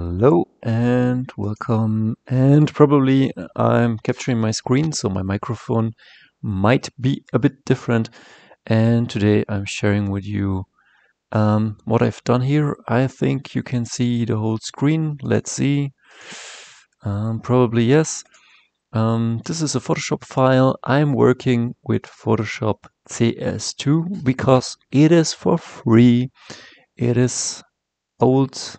Hello and welcome. And probably I'm capturing my screen, so my microphone might be a bit different. And today I'm sharing with you um, what I've done here. I think you can see the whole screen. Let's see. Um, probably yes. Um, this is a Photoshop file. I'm working with Photoshop CS2 because it is for free. It is old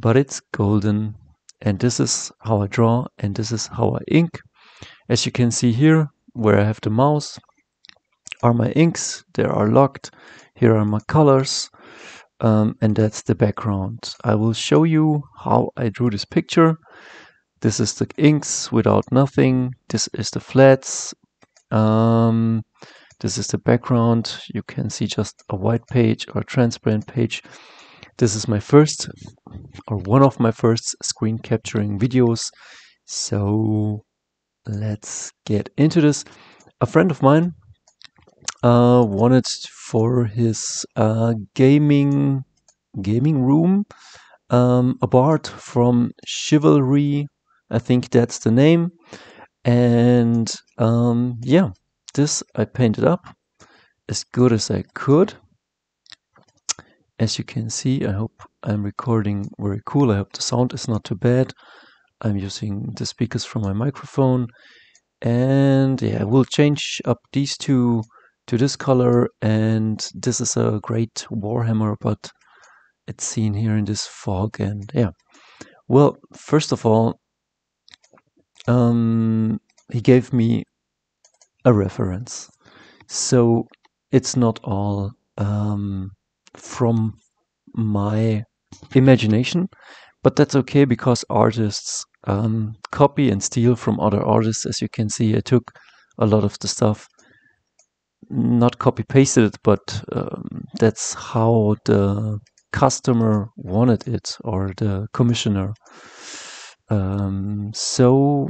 but it's golden. And this is how I draw and this is how I ink. As you can see here, where I have the mouse, are my inks. They are locked. Here are my colors. Um, and that's the background. I will show you how I drew this picture. This is the inks without nothing. This is the flats. Um, this is the background. You can see just a white page or transparent page. This is my first or one of my first screen capturing videos. So let's get into this. A friend of mine uh, wanted for his uh, gaming gaming room um, a bard from Chivalry. I think that's the name. And um, yeah, this I painted up as good as I could. As you can see, I hope I'm recording very cool. I hope the sound is not too bad. I'm using the speakers from my microphone. And yeah, we'll change up these two to this color. And this is a great Warhammer, but it's seen here in this fog. And yeah, well, first of all, um, he gave me a reference. So it's not all um, from my imagination, but that's okay because artists um, copy and steal from other artists. As you can see, I took a lot of the stuff, not copy pasted it, but um, that's how the customer wanted it or the commissioner. Um, so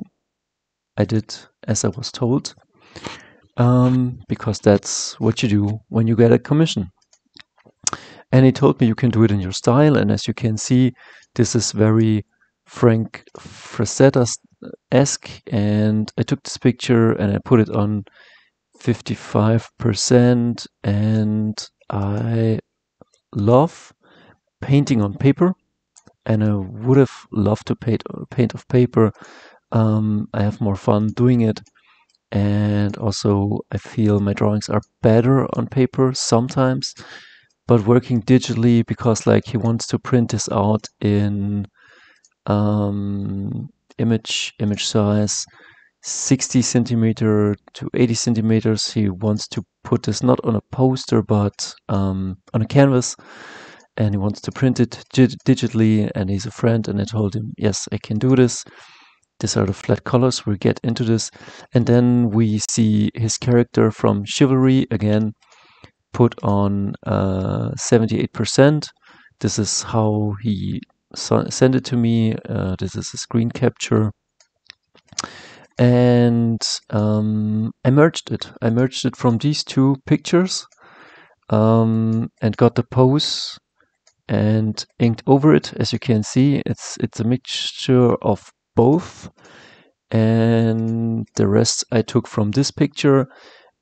I did as I was told, um, because that's what you do when you get a commission. And he told me you can do it in your style. And as you can see, this is very Frank Frazetta-esque. And I took this picture and I put it on 55%. And I love painting on paper. And I would have loved to paint, paint of paper. Um, I have more fun doing it and also I feel my drawings are better on paper sometimes but working digitally because like he wants to print this out in um, image image size 60 centimeter to 80 centimeters. He wants to put this not on a poster but um, on a canvas and he wants to print it digitally and he's a friend and i told him yes i can do this. These are the flat colors. We get into this. And then we see his character from chivalry again put on uh, 78%. This is how he sent it to me. Uh, this is a screen capture. And um, I merged it. I merged it from these two pictures um, and got the pose and inked over it. As you can see, it's it's a mixture of both. And the rest I took from this picture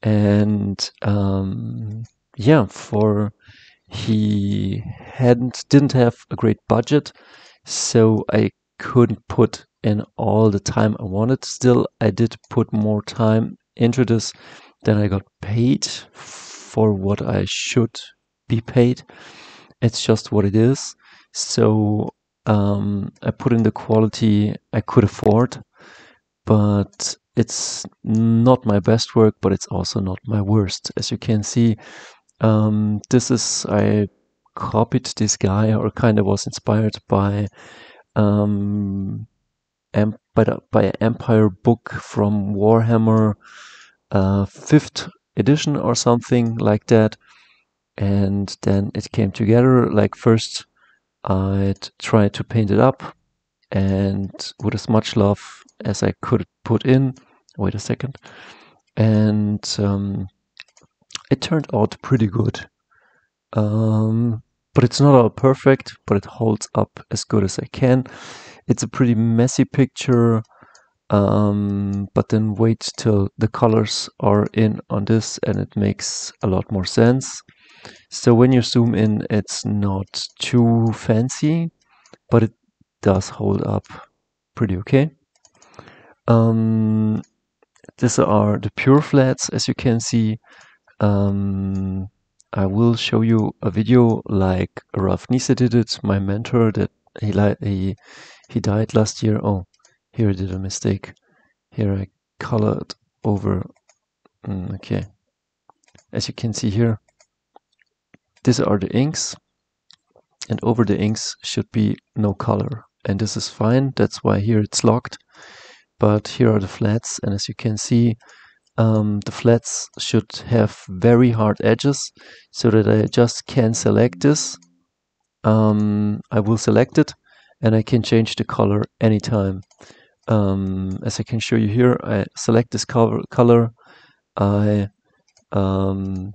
and um, yeah, for he hadn't didn't have a great budget, so I couldn't put in all the time I wanted. Still, I did put more time into this than I got paid for what I should be paid. It's just what it is. So um, I put in the quality I could afford, but it's not my best work, but it's also not my worst. As you can see, um, this is I copied this guy or kind of was inspired by um, by, the, by Empire book from Warhammer uh, fifth edition or something like that. And then it came together. Like first, I'd try to paint it up, and with as much love as I could put in. Wait a second, and um, it turned out pretty good. Um, but it's not all perfect, but it holds up as good as I can. It's a pretty messy picture, um, but then wait till the colors are in on this and it makes a lot more sense. So when you zoom in, it's not too fancy, but it does hold up pretty okay. Um, these are the pure flats, as you can see. Um, I will show you a video like Ralph Niese did it, my mentor that he, he, he died last year. Oh, here I did a mistake. Here I colored over. Mm, okay. As you can see here, these are the inks and over the inks should be no color. And this is fine. That's why here it's locked. But here are the flats. And as you can see, um, the flats should have very hard edges so that I just can select this. Um, I will select it and I can change the color anytime. Um, as I can show you here, I select this color, color I um,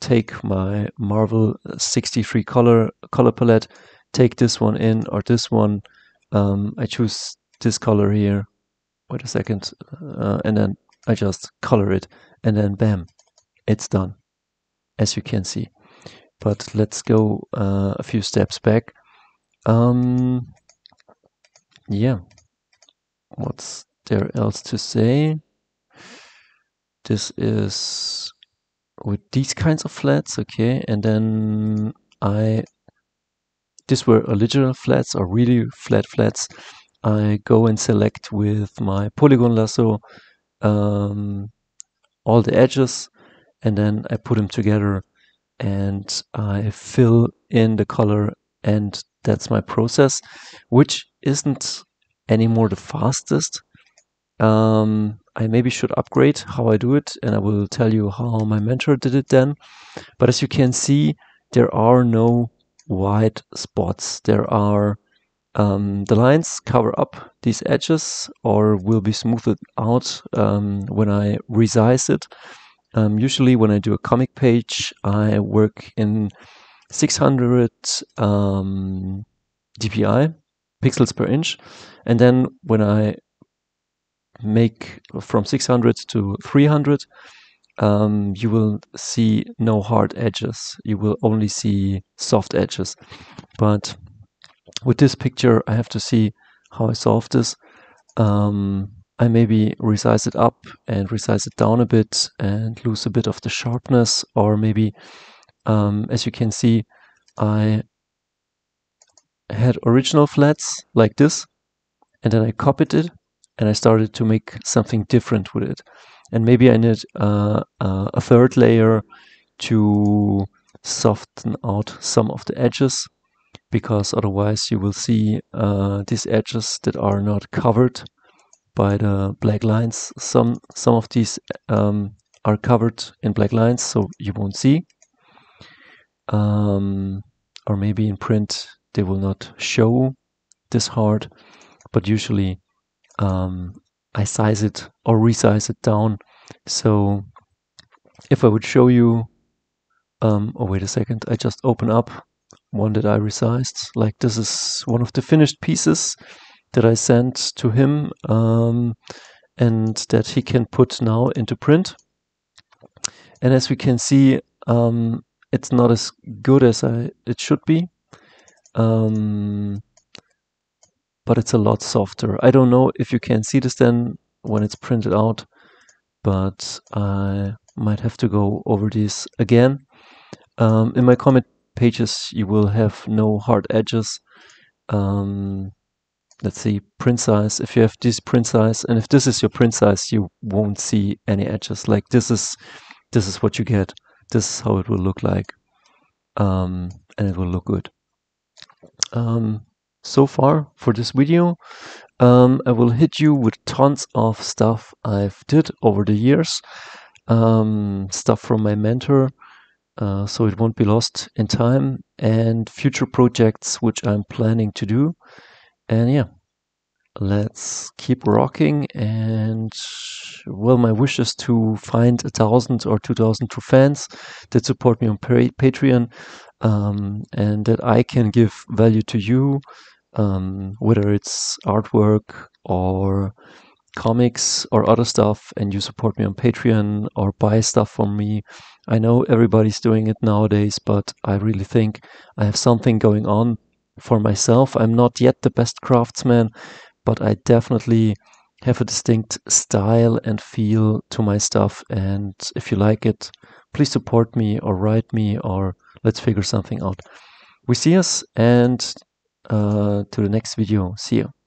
take my Marvel 63 color color palette, take this one in or this one. Um, I choose this color here. Wait a second, uh, and then I just color it and then bam, it's done, as you can see. But let's go uh, a few steps back. Um, yeah, what's there else to say? This is with these kinds of flats, okay, and then I, these were original flats or really flat flats. I go and select with my polygon lasso um, all the edges and then I put them together and I fill in the color and that's my process, which isn't anymore the fastest. Um, I maybe should upgrade how I do it and I will tell you how my mentor did it then. But as you can see, there are no white spots. There are um, the lines cover up these edges or will be smoothed out um, when I resize it. Um, usually when I do a comic page, I work in 600 um, dpi, pixels per inch. And then when I make from 600 to 300, um, you will see no hard edges. You will only see soft edges. But with this picture, I have to see how I solve this. Um, I maybe resize it up and resize it down a bit and lose a bit of the sharpness or maybe um, as you can see I had original flats like this and then I copied it and I started to make something different with it and maybe I need uh, uh, a third layer to soften out some of the edges because otherwise you will see uh, these edges that are not covered by the black lines. Some some of these um, are covered in black lines, so you won't see. Um, or maybe in print they will not show this hard, but usually um, I size it or resize it down. So if I would show you, um, oh wait a second, I just open up one that I resized. Like this is one of the finished pieces that I sent to him um, and that he can put now into print. And as we can see, um, it's not as good as I, it should be. Um, but it's a lot softer. I don't know if you can see this then when it's printed out, but I might have to go over this again. Um, in my comment pages you will have no hard edges. Um, let's see, print size. If you have this print size, and if this is your print size, you won't see any edges. Like this is, this is what you get. This is how it will look like, um, and it will look good. Um, so far for this video, um, I will hit you with tons of stuff I've did over the years, um, stuff from my mentor, uh, so it won't be lost in time and future projects which I'm planning to do. And yeah, let's keep rocking and well my wish is to find a thousand or two thousand true fans that support me on patreon um, and that i can give value to you um, whether it's artwork or comics or other stuff and you support me on patreon or buy stuff from me i know everybody's doing it nowadays but i really think i have something going on for myself i'm not yet the best craftsman but I definitely have a distinct style and feel to my stuff. And if you like it, please support me or write me or let's figure something out. We see us and uh, to the next video. See you.